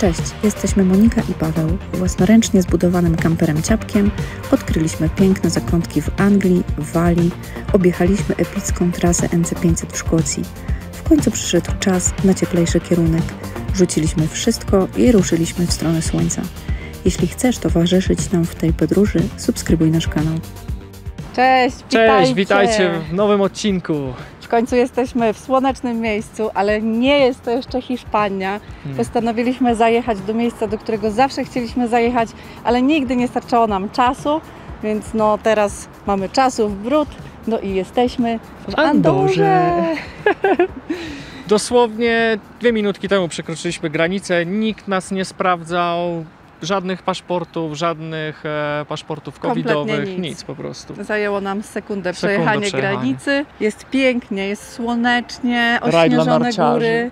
Cześć, jesteśmy Monika i Paweł. Własnoręcznie zbudowanym kamperem ciapkiem odkryliśmy piękne zakątki w Anglii, w Walii, objechaliśmy epicką trasę NC500 w Szkocji. W końcu przyszedł czas na cieplejszy kierunek. Rzuciliśmy wszystko i ruszyliśmy w stronę słońca. Jeśli chcesz towarzyszyć nam w tej podróży, subskrybuj nasz kanał. Cześć, Cześć, witajcie w nowym odcinku. W końcu jesteśmy w słonecznym miejscu, ale nie jest to jeszcze Hiszpania. Hmm. Postanowiliśmy zajechać do miejsca, do którego zawsze chcieliśmy zajechać, ale nigdy nie starczało nam czasu, więc no teraz mamy czasu w brud, no i jesteśmy w Andorze. Andorze. Dosłownie dwie minutki temu przekroczyliśmy granicę, nikt nas nie sprawdzał, żadnych paszportów, żadnych e, paszportów covidowych, nic. nic. po prostu. Zajęło nam sekundę Sekundę przejechanie przejechania. granicy. Jest pięknie, jest słonecznie, ośnieżone góry.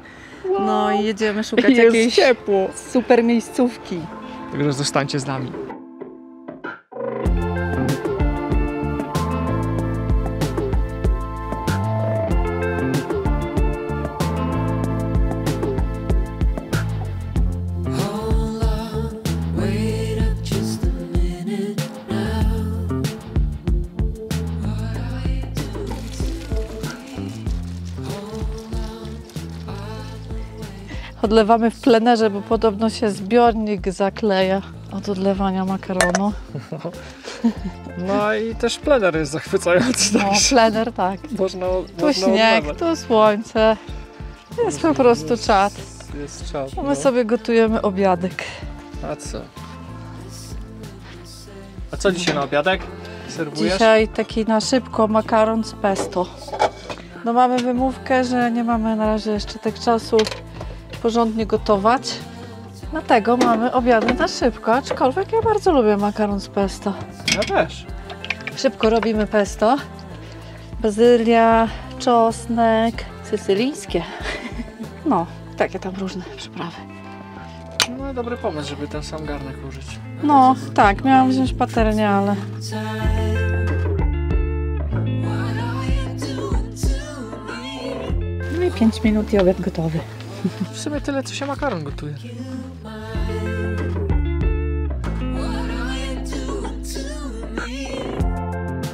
No i jedziemy szukać Jest jakiejś ciepło. super miejscówki. Także zostańcie z nami. Odlewamy w plenerze, bo podobno się zbiornik zakleja od odlewania makaronu. No i też plener jest zachwycający, No, plener tak. można, Tu można śnieg, odlewać. tu słońce. Jest po prostu czad. Jest czad, no. my sobie gotujemy obiadek. A co? A co dzisiaj na obiadek? Serwujesz? Dzisiaj taki na szybko makaron z pesto. No mamy wymówkę, że nie mamy na razie jeszcze tak czasu porządnie gotować. Dlatego mamy obiady na szybko, aczkolwiek ja bardzo lubię makaron z pesto. Ja też. Szybko robimy pesto. Bazylia, czosnek, sycylijskie. No, takie tam różne przyprawy. No dobry pomysł, żeby ten sam garnek użyć. No, tak, miałam wziąć patelnię, ale? No i 5 minut i obiad gotowy. W sumie tyle, co się makaron gotuje.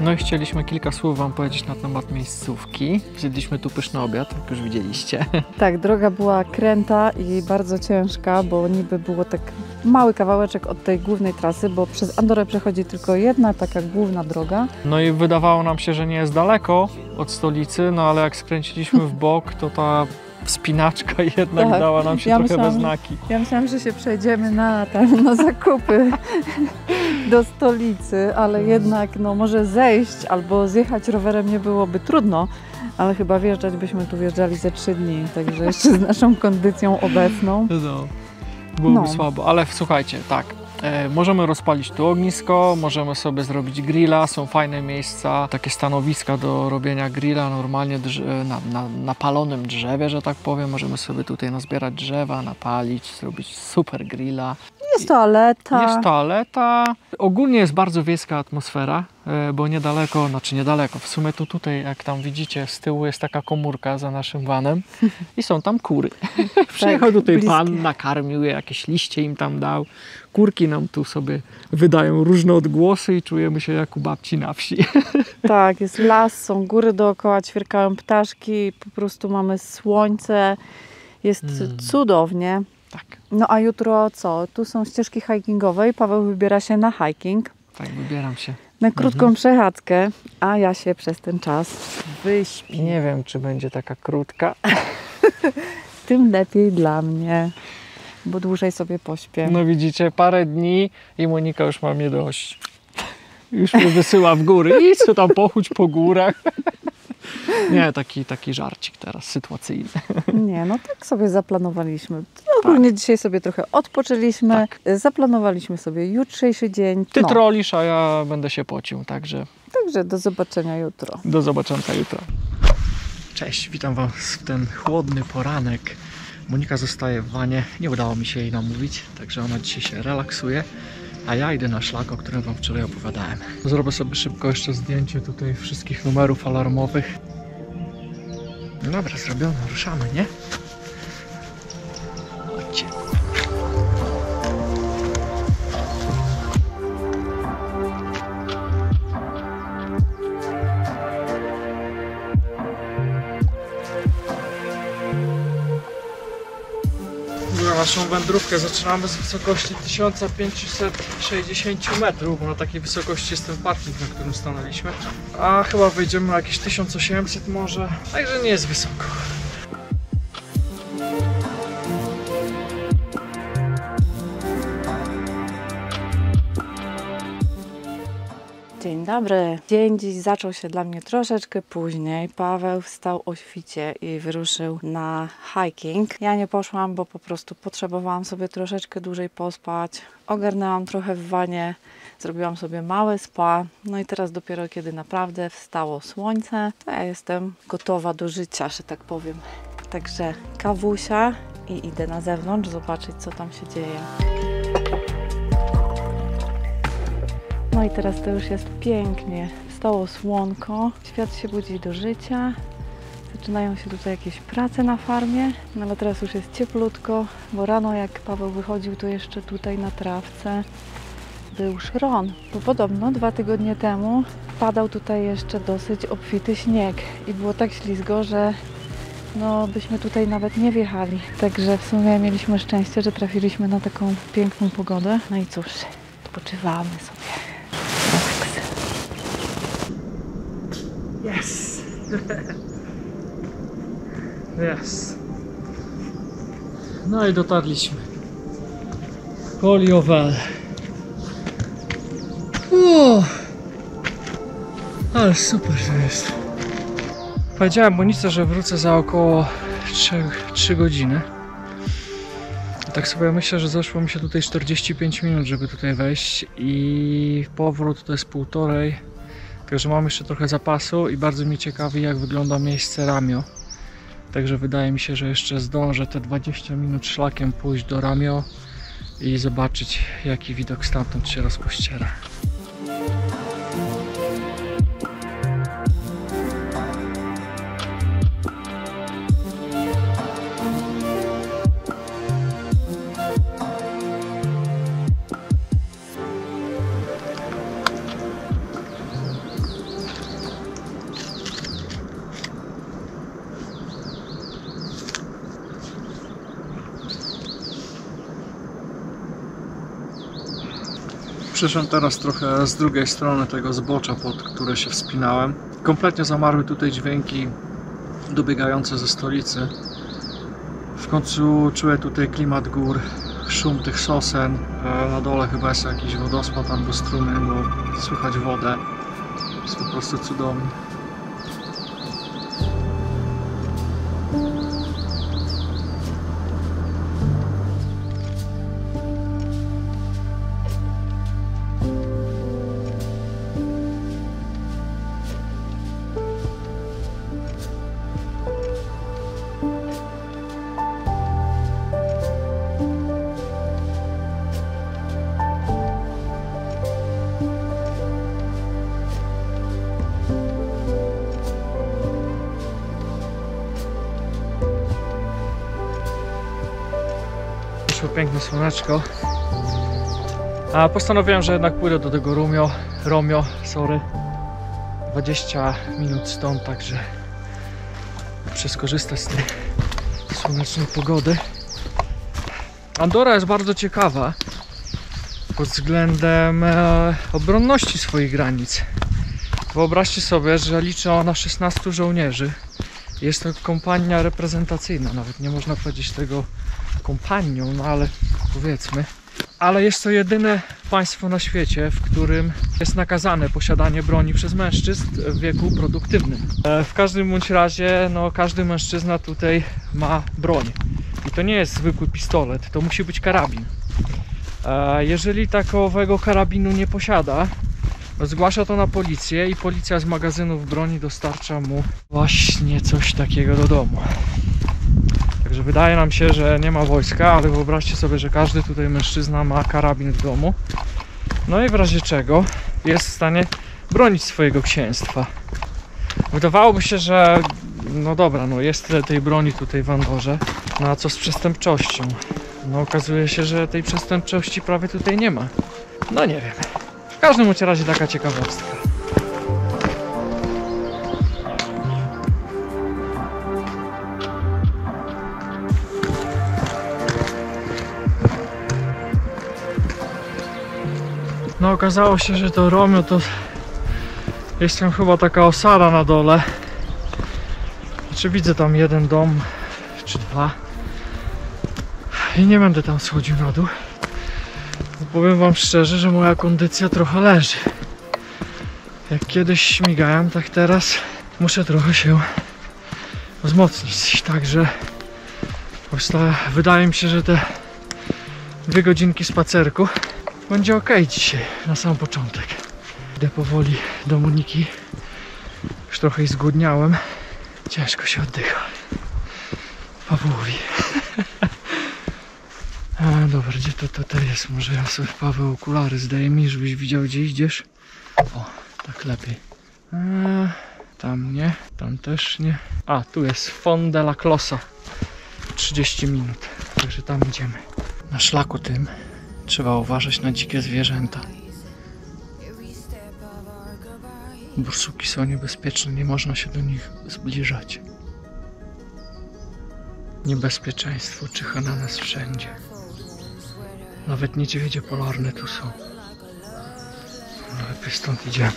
No i chcieliśmy kilka słów Wam powiedzieć na temat miejscówki. Zjedliśmy tu pyszny obiad, jak już widzieliście. Tak, droga była kręta i bardzo ciężka, bo niby było tak mały kawałeczek od tej głównej trasy, bo przez Andorę przechodzi tylko jedna taka główna droga. No i wydawało nam się, że nie jest daleko od stolicy, no ale jak skręciliśmy w bok, to ta wspinaczka jednak Tak. dała nam się Ja trochę we myślałam- znaki. Ja myślałam, że się przejdziemy na, tam, na zakupy do stolicy, ale jednak no, może zejść albo zjechać rowerem nie byłoby trudno, ale chyba wjeżdżać byśmy tu wjeżdżali ze trzy dni, także jeszcze z naszą kondycją obecną. No. Byłoby No. słabo, ale słuchajcie, tak. E, możemy rozpalić tu ognisko, możemy sobie zrobić grilla, są fajne miejsca, takie stanowiska do robienia grilla, normalnie drze- na, na napalonym drzewie, że tak powiem. Możemy sobie tutaj nazbierać drzewa, napalić, zrobić super grilla. Jest toaleta. Jest toaleta. Ogólnie jest bardzo wiejska atmosfera, e, bo niedaleko, znaczy niedaleko, w sumie tu tutaj, jak tam widzicie, z tyłu jest taka komórka za naszym vanem i są tam kury. Przyjechał tutaj bliskie. pan, nakarmił je, jakieś liście im tam dał. Kurki nam tu sobie wydają różne odgłosy i czujemy się jak u babci na wsi. Tak, jest las, są góry dookoła, ćwierkają ptaszki, po prostu mamy słońce, jest Mm. cudownie. Tak, No a jutro co? Tu są ścieżki hikingowe i Paweł wybiera się na hiking, tak, wybieram się. na krótką Mhm. przechadzkę, a ja się przez ten czas wyśpię. Nie wiem, czy będzie taka krótka. Tym lepiej dla mnie, bo dłużej sobie pośpię. No widzicie, parę dni i Monika już ma mnie dość. Już mnie wysyła w góry. Idź co tam pochódź po górach. Nie, taki, taki żarcik teraz, sytuacyjny. Nie, no tak sobie zaplanowaliśmy. Ogólnie dzisiaj sobie trochę odpoczęliśmy, Tak. zaplanowaliśmy sobie jutrzejszy dzień. Ty no, trolisz, a ja będę się pocił, także Także do zobaczenia jutro. do zobaczenia jutro. Cześć, witam Was w ten chłodny poranek. Monika zostaje w wanie, nie udało mi się jej namówić, także ona dzisiaj się relaksuje. A ja idę na szlak, o którym Wam wczoraj opowiadałem. Zrobię sobie szybko jeszcze zdjęcie tutaj wszystkich numerów alarmowych. No dobra, zrobione, ruszamy, nie? Chodźcie. Naszą wędrówkę zaczynamy z wysokości 1560 metrów, bo na takiej wysokości jest ten parking, na którym stanęliśmy. A chyba wejdziemy na jakieś 1800 może, także nie jest wysoko. Dobry. Dzień dziś zaczął się dla mnie troszeczkę później. Paweł wstał o świcie i wyruszył na hiking. Ja nie poszłam, bo po prostu potrzebowałam sobie troszeczkę dłużej pospać. Ogarnęłam trochę w wanie, zrobiłam sobie małe spa. No i teraz dopiero kiedy naprawdę wstało słońce, to ja jestem gotowa do życia, że tak powiem. Także kawusia i idę na zewnątrz zobaczyć, co tam się dzieje. No i teraz to już jest pięknie. Stało słonko, świat się budzi do życia. Zaczynają się tutaj jakieś prace na farmie, no ale teraz już jest cieplutko, bo rano jak Paweł wychodził, to jeszcze tutaj na trawce był szron, bo podobno dwa tygodnie temu padał tutaj jeszcze dosyć obfity śnieg i było tak ślizgo, że no byśmy tutaj nawet nie wjechali. Także w sumie mieliśmy szczęście, że trafiliśmy na taką piękną pogodę. No i cóż, odpoczywamy sobie. Yes! Yes. No i dotarliśmy. Poliowel. Uuu. Ale super to jest. Powiedziałem Monice, że wrócę za około 3, 3 godziny. Tak sobie myślę, że zeszło mi się tutaj 45 minut, żeby tutaj wejść i powrót to jest półtorej. Także mam jeszcze trochę zapasu i bardzo mnie ciekawi jak wygląda miejsce Ramio. Także wydaje mi się, że jeszcze zdążę te 20 minut szlakiem pójść do Ramio i zobaczyć jaki widok stamtąd się rozpościera. Przyszedłem teraz trochę z drugiej strony tego zbocza, pod które się wspinałem. Kompletnie zamarły tutaj dźwięki dobiegające ze stolicy. W końcu czuję tutaj klimat gór, szum tych sosen. E, Na dole chyba jest jakiś wodospad albo strumień, bo słychać wodę. Jest po prostu cudownie. Wyszło piękne słoneczko. A postanowiłem, że jednak pójdę do tego Romio, Romio, sorry. 20 minut stąd, także muszę skorzystać z tej słonecznej pogody. Andora jest bardzo ciekawa pod względem e, obronności swoich granic. Wyobraźcie sobie, że liczy ona 16 żołnierzy. Jest to kompania reprezentacyjna, nawet nie można powiedzieć tego kompanią, no ale powiedzmy. Ale jest to jedyne państwo na świecie, w którym jest nakazane posiadanie broni przez mężczyzn w wieku produktywnym. E, W każdym bądź razie, no każdy mężczyzna tutaj ma broń. I to nie jest zwykły pistolet, to musi być karabin. E, Jeżeli takowego karabinu nie posiada, zgłasza to na policję i policja z magazynów broni dostarcza mu właśnie coś takiego do domu. Także wydaje nam się, że nie ma wojska, ale wyobraźcie sobie, że każdy tutaj mężczyzna ma karabin w domu. No i w razie czego jest w stanie bronić swojego księstwa. Wydawałoby się, że no dobra, no jest tyle tej broni tutaj w Andorze, no a co z przestępczością? No okazuje się, że tej przestępczości prawie tutaj nie ma. No nie wiem. W każdym razie taka ciekawostka. No okazało się, że to Romeo to jest tam chyba taka osada na dole. Znaczy widzę tam jeden dom czy dwa. I nie będę tam schodził na dół. Bo powiem wam szczerze, że moja kondycja trochę leży. Jak kiedyś śmigałem, tak teraz muszę trochę się wzmocnić. Także wydaje mi się, że te dwie godzinki spacerku będzie ok dzisiaj na sam początek. Idę powoli do Moniki. Już trochę jej zgłodniałem. Ciężko się oddycha. Pawłowi. A, dobra, gdzie to tutaj jest? Może ja sobie Paweł okulary zdaje mi, żebyś widział gdzie idziesz. O, tak lepiej. A, tam nie, tam też nie. A, tu jest Fond de la Closa. 30 minut, także tam idziemy. Na szlaku tym trzeba uważać na dzikie zwierzęta. Bursuki są niebezpieczne, nie można się do nich zbliżać. Niebezpieczeństwo czyha na nas wszędzie. Nawet niedźwiedzie polarne tu są. Lepiej stąd idziemy,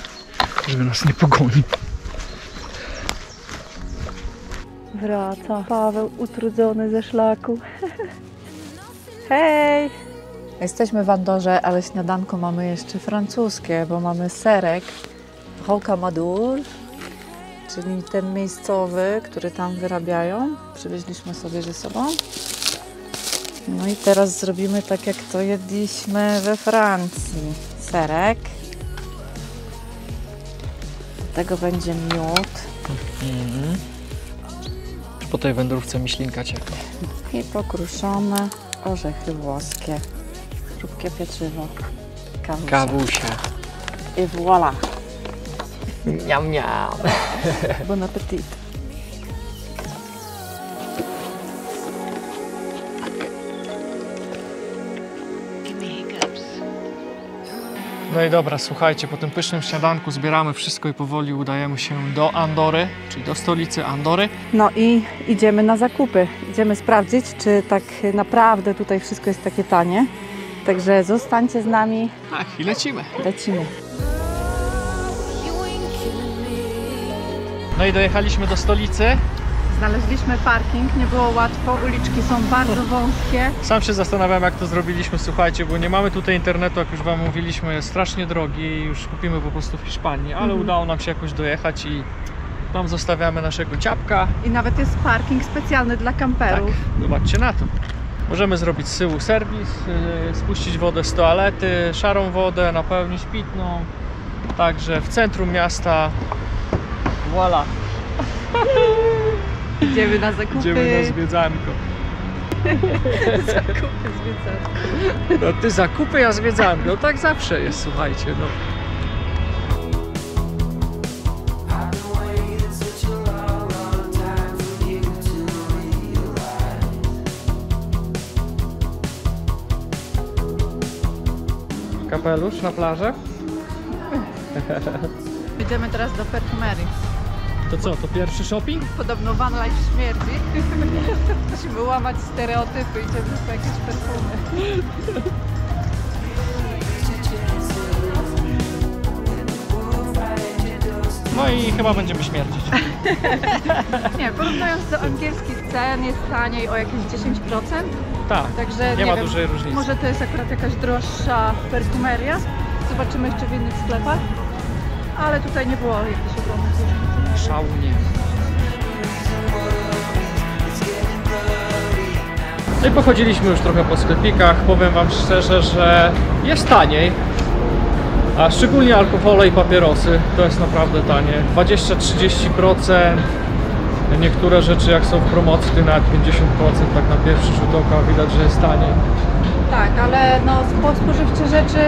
żeby nas nie pogoni. Wraca Paweł utrudzony ze szlaku. Hej! Jesteśmy w Andorze, ale śniadanko mamy jeszcze francuskie, bo mamy serek Rocamadour, czyli ten miejscowy, który tam wyrabiają. Przywieźliśmy sobie ze sobą. No i teraz zrobimy tak, jak to jedliśmy we Francji. Serek. Do tego będzie miód. Mhm. Po tej wędrówce Miślinka ciekła. i pokruszone orzechy włoskie, chrupkie pieczywo, kawusia. Kawusia. I voilà, Niam, niam. bon appetit. No i dobra, słuchajcie, po tym pysznym śniadanku zbieramy wszystko i powoli udajemy się do Andory, czyli do stolicy Andory. No i idziemy na zakupy. Idziemy sprawdzić, czy tak naprawdę tutaj wszystko jest takie tanie. Także zostańcie z nami, Tak, i lecimy. lecimy. No i dojechaliśmy do stolicy. Znaleźliśmy parking, nie było łatwo, uliczki są bardzo wąskie. Sam się zastanawiam, jak to zrobiliśmy, słuchajcie, bo nie mamy tutaj internetu, jak już Wam mówiliśmy, jest strasznie drogi i już kupimy po prostu w Hiszpanii, ale udało nam się jakoś dojechać i tam zostawiamy naszego ciapka. I nawet jest parking specjalny dla Tak, kamperów. zobaczcie na to. Możemy zrobić z tyłu serwis, yy, spuścić wodę z toalety, szarą wodę, napełnić pitną. Także w centrum miasta. Voila, Idziemy na zakupy. idziemy na zwiedzanko. zakupy zwiedzanko. No ty zakupy, ja zwiedzanko. No tak zawsze jest, słuchajcie. No. Kapelusz na plażę? Idziemy teraz do perfumerii. To co, to pierwszy shopping? Podobno van life śmierdzi. Musimy łamać stereotypy, idziemy po jakieś perfumy. No i chyba będziemy śmierdzić. Nie, porównując do angielskich cen jest taniej o jakieś 10%. Tak, Także nie ma wiem, dużej różnicy. Może to jest akurat jakaś droższa perfumeria. Zobaczymy jeszcze w innych sklepach. Ale tutaj nie było jakichś ogromnych różnic. Szału nie. No i pochodziliśmy już trochę po sklepikach. Powiem Wam szczerze, że jest taniej. A szczególnie alkohole i papierosy to jest naprawdę tanie. 20-30%. Niektóre rzeczy jak są w promocji to nawet 50% tak na pierwszy rzut oka widać, że jest taniej. Tak, ale no, po spożywcze rzeczy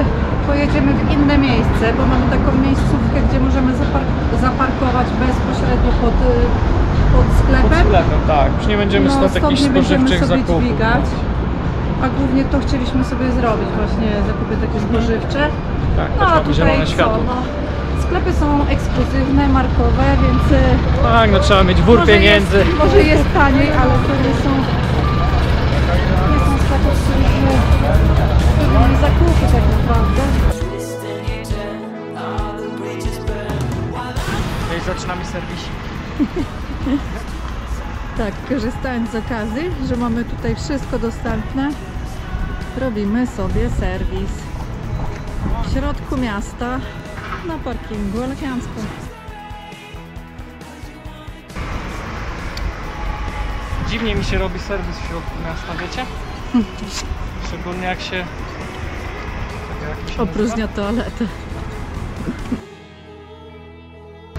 pojedziemy w inne miejsce, bo mamy taką miejscówkę, gdzie możemy zapar- zaparkować bezpośrednio pod, y, pod Pod sklepem. sklepem, tak. Już nie będziemy no, stąd jakichś spożywczych sobie zakupów. dźwigać. A głównie to chcieliśmy sobie zrobić, właśnie zakupy takie spożywcze. Tak, No a zielone tutaj co? światło. No, sklepy są ekskluzywne, markowe, więc... E, tak, no trzeba mieć wór pieniędzy. Jest, może jest taniej, ale to nie są... Nie są sklepy, które zakupy tak naprawdę. No i zaczynamy serwis. tak, korzystając z okazji, że mamy tutaj wszystko dostępne, robimy sobie serwis w środku miasta na parkingu elegancko. Dziwnie mi się robi serwis w środku miasta, wiecie? Szczególnie jak się... jak się Opróżnia toaletę.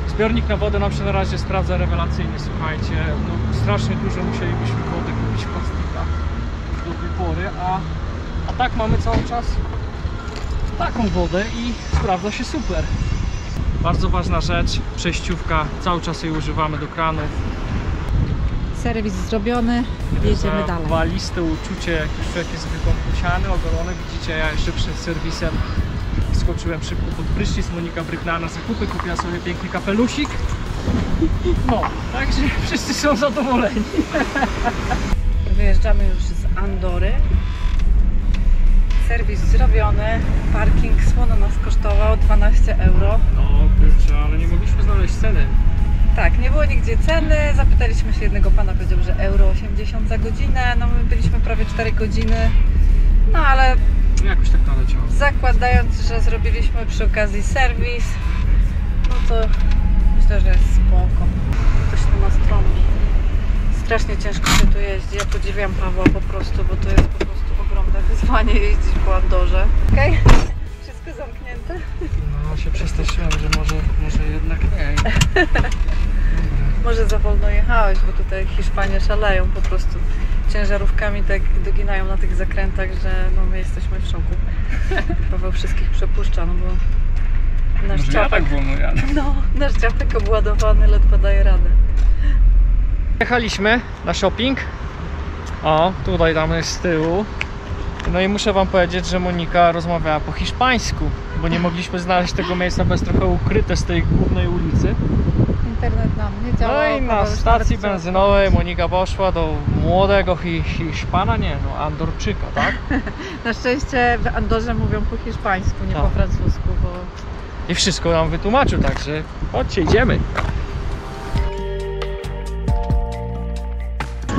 Zbiornik na wodę nam się na razie sprawdza rewelacyjnie, słuchajcie. No, strasznie dużo musielibyśmy wody kupić w do tej pory, a, a tak mamy cały czas taką wodę i sprawdza się super. Bardzo ważna rzecz, przejściówka, cały czas jej używamy do kranów. Serwis zrobiony, jedziemy dalej. Waliste uczucie, jak już człowiek jest wykąpusiany, ogolony. Widzicie, ja jeszcze przed serwisem skoczyłem szybko pod prysznic. Monika bryknęła na zakupy, kupiła sobie piękny kapelusik. No, także wszyscy są zadowoleni. Wyjeżdżamy już z Andory. Serwis zrobiony. Parking słono nas kosztował 12 euro. No kurczę, ale nie mogliśmy znaleźć ceny. Tak, nie było nigdzie ceny. Zapytaliśmy się jednego pana, powiedział, że euro 80 za godzinę. No my byliśmy prawie 4 godziny. No ale Jakoś tak naleciało. zakładając, że zrobiliśmy przy okazji serwis, no to myślę, że jest spoko. Ktoś tu ma stronę. Strasznie ciężko się tu jeździ. Ja podziwiam Pawła po prostu, bo to jest po prostu ogromne wyzwanie jeździć po Andorze. Okej? Wszystko zamknięte? No się przestraszyłem, że może, może jednak nie. Może za wolno jechałeś, bo tutaj Hiszpanie szaleją po prostu. Ciężarówkami tak doginają na tych zakrętach, że no my jesteśmy w szoku. Paweł wszystkich przepuszcza, no bo nasz Może ja ciapek, tak wolno jadę. no, nasz ciapek obładowany ledwo daje radę. Jechaliśmy na shopping. O, tutaj tam jest z tyłu. No i muszę wam powiedzieć, że Monika rozmawiała po hiszpańsku, bo nie mogliśmy znaleźć tego miejsca, bo jest trochę ukryte z tej głównej ulicy. Internet nam nie działa. No i na stacji benzynowej Monika poszła do młodego hi Hiszpana, nie no, Andorczyka, tak? Na szczęście w Andorze mówią po hiszpańsku, nie po francusku, bo I wszystko nam wytłumaczył, także chodźcie, idziemy.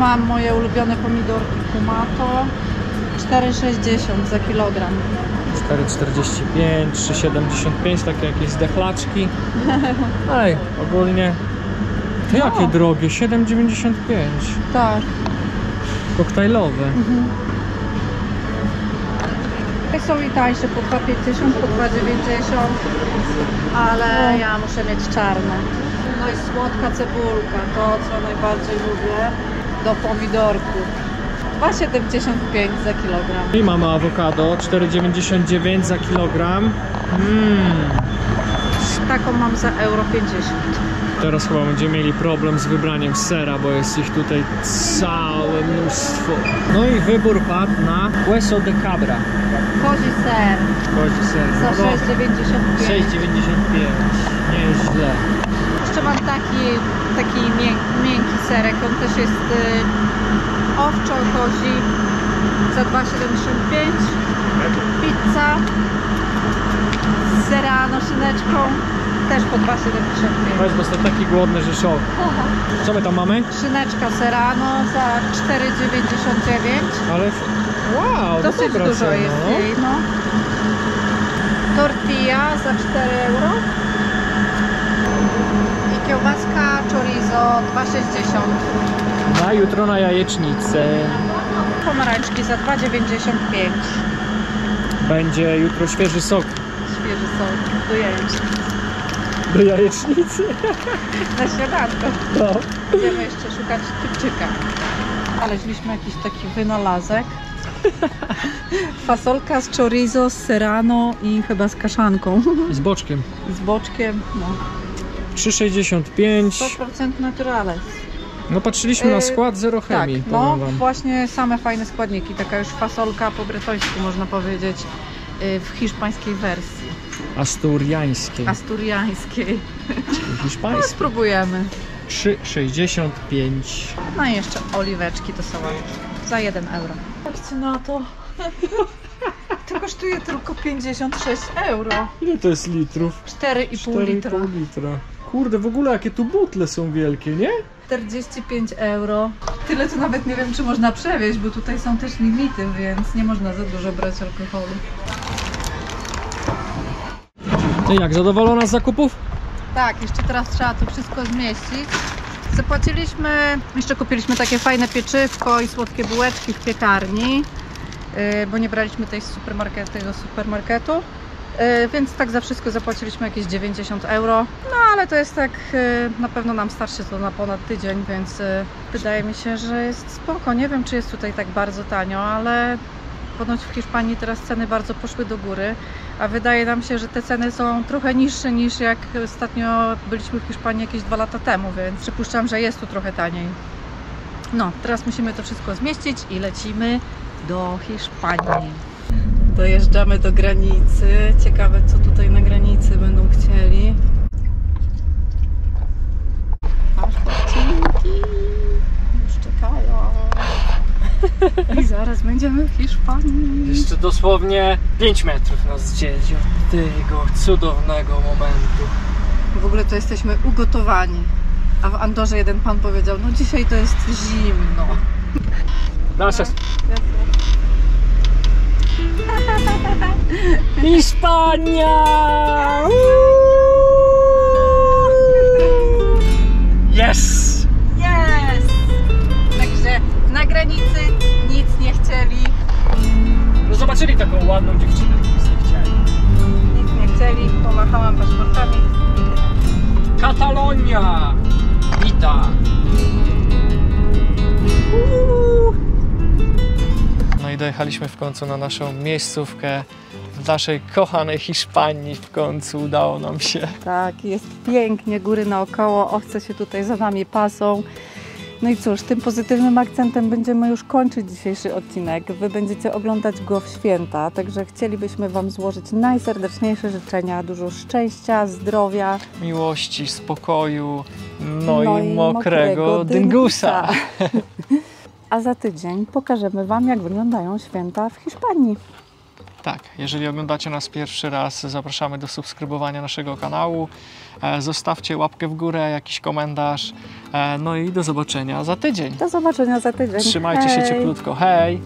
mam moje ulubione pomidorki Kumato. 4,60 za kilogram. 4,45, 3,75, takie jakieś zdechlaczki. Ej, ogólnie... To jakie No. drogie? 7,95. Tak. Koktajlowe. Są i tańsze po 2,50, po 2,90, ale ja muszę mieć czarne. No i słodka cebulka, to co najbardziej lubię, do pomidorku. 2,75 za kilogram. I mamy awokado, 4,99 za kilogram. Mmm. Taką mam za euro 50. Teraz chyba będziemy mieli problem z wybraniem sera, bo jest ich tutaj całe mnóstwo. No i wybór padł na Hueso de Cabra. Kozi ser Chodzi ser. za No dobra. 6,95. 6,95. Nieźle. Jeszcze mam taki, taki mięk, miękki serek, on też jest y, owczo-kozi za 2,75. Pizza z serrano szyneczką też po 2,75. Weź, bo jestem taki głodny, że szok. Co my tam mamy? Szyneczka serrano za 4,99. Ale... Wow, Dosyć dobra dużo cena, jest no. jej, no. Tortilla za 4 euro. I kiełbaska chorizo 2,60. Na jutro na jajecznicę. Pomarańczki za 2,95. Będzie jutro świeży sok Świeży są do jajecznic. do jajecznicy. Na śniadanko. No. Będziemy jeszcze szukać typczyka. Znaleźliśmy jakiś taki wynalazek. Fasolka z chorizo, z serrano i chyba z kaszanką. Z boczkiem. Z boczkiem. No. 3,65. 100% naturale. No patrzyliśmy na Yy, skład zero Tak, chemii, no powiem wam. właśnie same fajne składniki. Taka już fasolka po bretońsku można powiedzieć yy, w hiszpańskiej wersji, Asturiańskiej. asturiańskiej. No, Hiszpańskiej. spróbujemy. 3,65. No i jeszcze oliweczki do sałatu. Za 1 euro. Patrzcie na to. To kosztuje tylko 56 euro. Ile to jest litrów? 4,5 litra. 4,5 litra. Kurde, w ogóle jakie tu butle są wielkie, nie? 45 euro. Tyle to nawet nie wiem, czy można przewieźć, bo tutaj są też limity, więc nie można za dużo brać alkoholu. Ty jak, zadowolona z zakupów? Tak, jeszcze teraz trzeba to wszystko zmieścić. Zapłaciliśmy, jeszcze kupiliśmy takie fajne pieczywko i słodkie bułeczki w piekarni, yy, bo nie braliśmy tej z supermarketu, tego supermarketu. Yy, Więc tak za wszystko zapłaciliśmy jakieś 90 euro. No ale to jest tak, yy, na pewno nam starczy to na ponad tydzień, więc yy, wydaje mi się, że jest spoko. Nie wiem, czy jest tutaj tak bardzo tanio, ale ponoć w Hiszpanii teraz ceny bardzo poszły do góry a wydaje nam się, że te ceny są trochę niższe niż jak ostatnio byliśmy w Hiszpanii jakieś dwa lata temu, więc przypuszczam, że jest tu trochę taniej. No, teraz musimy to wszystko zmieścić i lecimy do Hiszpanii. Dojeżdżamy do granicy. Ciekawe, co tutaj na granicy będą chcieli. Paszporciki już czekają. I zaraz będziemy w Hiszpanii. Jeszcze dosłownie 5 metrów nas dzieli od tego cudownego momentu. W ogóle to jesteśmy ugotowani. A w Andorze jeden pan powiedział, no dzisiaj to jest zimno. Nasze... Hiszpania! Yes! Jest! Także na granicy nic nie chcieli, No zobaczyli taką ładną dziewczynę, to sobie chcieli. nic nie chcieli, pomachałam paszportami. Katalonia! Dojechaliśmy w końcu na naszą miejscówkę w naszej kochanej Hiszpanii. W końcu udało nam się. Tak, jest pięknie, góry naokoło, owce się tutaj za nami pasą. No i cóż, tym pozytywnym akcentem będziemy już kończyć dzisiejszy odcinek. Wy będziecie oglądać go w święta, także chcielibyśmy Wam złożyć najserdeczniejsze życzenia, dużo szczęścia, zdrowia, Miłości, spokoju, no, i mokrego, dyngusa. A za tydzień pokażemy Wam, jak wyglądają święta w Hiszpanii. Tak, jeżeli oglądacie nas pierwszy raz, zapraszamy do subskrybowania naszego kanału. E, Zostawcie łapkę w górę, jakiś komentarz. E, No i do zobaczenia za tydzień. Do zobaczenia za tydzień. Trzymajcie się Hej! cieplutko. Hej!